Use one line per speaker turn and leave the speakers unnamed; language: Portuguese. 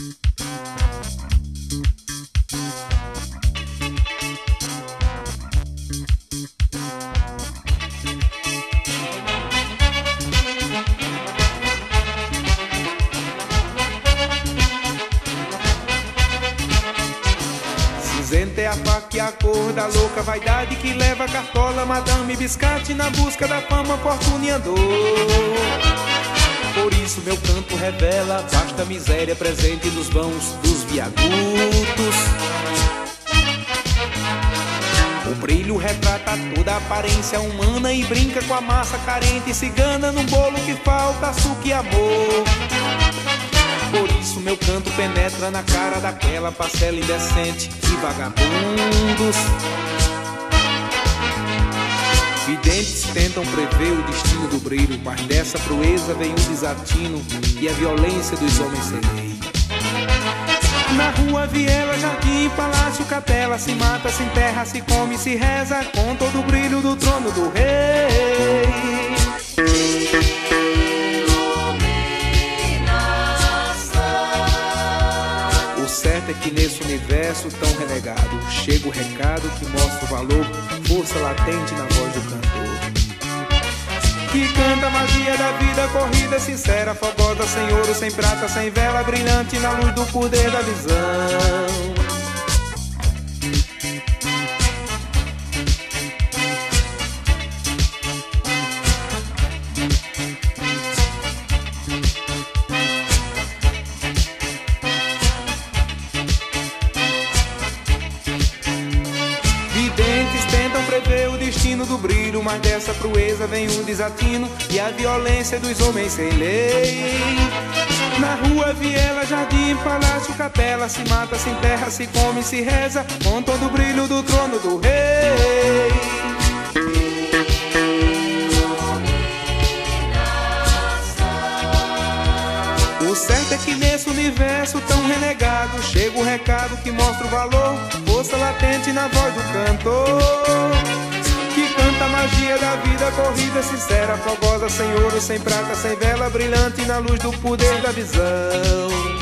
Cinzenta é a faca e a cor da louca vaidade que leva cartola, madame biscate na busca da fama, fortuna e andor. Por isso meu canto revela vasta miséria presente nos vãos dos viadutos. O brilho retrata toda a aparência humana e brinca com a massa carente cigana num bolo que falta açúcar e amor. Por isso meu canto penetra na cara daquela parcela indecente de vagabundos. Videntes tentam prever o destino do brilho, mas dessa proeza vem o desatino e a violência dos homens sem lei. Na rua, viela, jardim, palácio, capela Se mata, se enterra, se come, se reza Com todo o brilho do trono do rei universo tão renegado Chega o recado que mostra o valor Força latente na voz do cantor que canta a magia da vida, corrida sincera, fogosa, sem ouro, sem prata, sem vela, brilhante na luz do poder da visão. Do brilho, mas dessa proeza vem o desatino e a violência dos homens sem lei. Na rua, viela, jardim, palácio, capela, se mata, se enterra, se come, se reza, com todo o brilho do trono do rei. O certo é que nesse universo tão renegado Chega o recado que mostra o valor Força latente na voz do cantor sincera, fogosa, sem ouro, sem prata Sem vela brilhante na luz do poder da visão